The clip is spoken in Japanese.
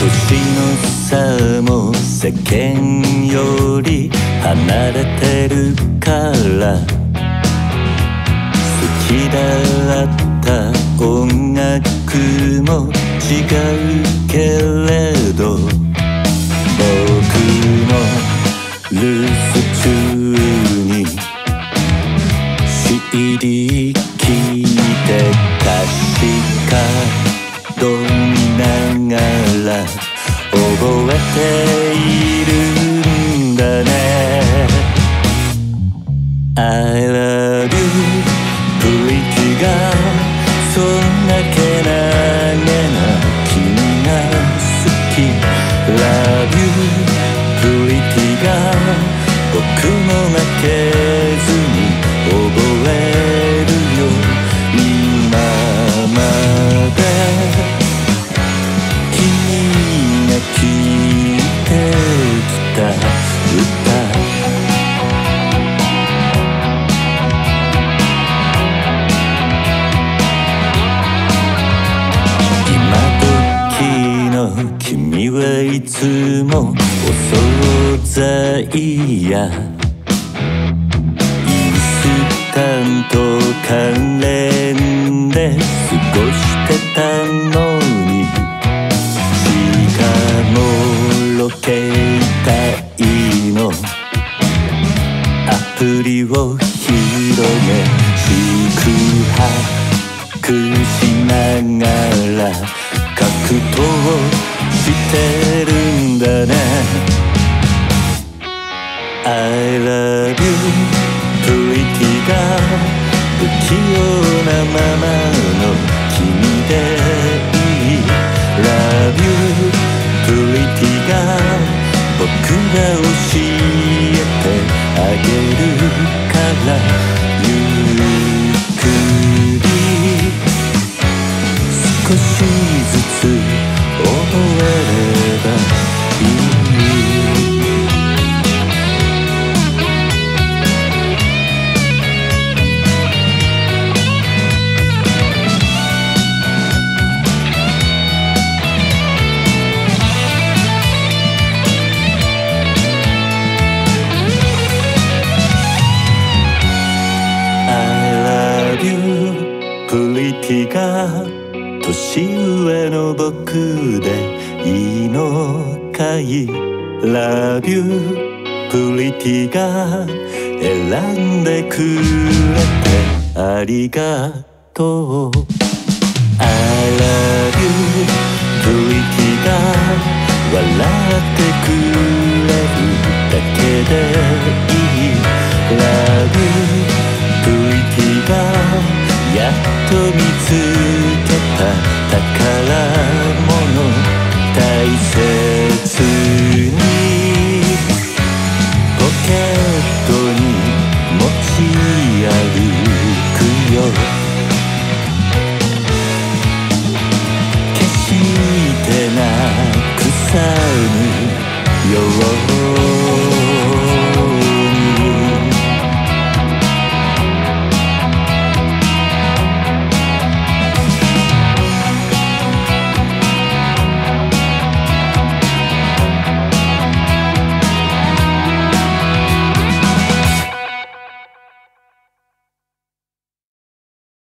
年の差も世間より離れてるから。好きだった音楽も違うけれど。僕の留守中に CD 聞いて歌詞か。どみなら覚えているんだね I love you pretty 君はいつもお惣菜や。インスタント関連で過ごしてたのに。しかもロケのアプリを広げ宿泊しながら格闘してるんだね。I love you pretty が不器用なままの君でいい。Love you 僕が教えてあげるから。年上の僕でいいのかい Love you pretty が選んでくれてありがとう I love you pretty が笑ってくれるだけでいい Love you プリティがやっと見さに酔う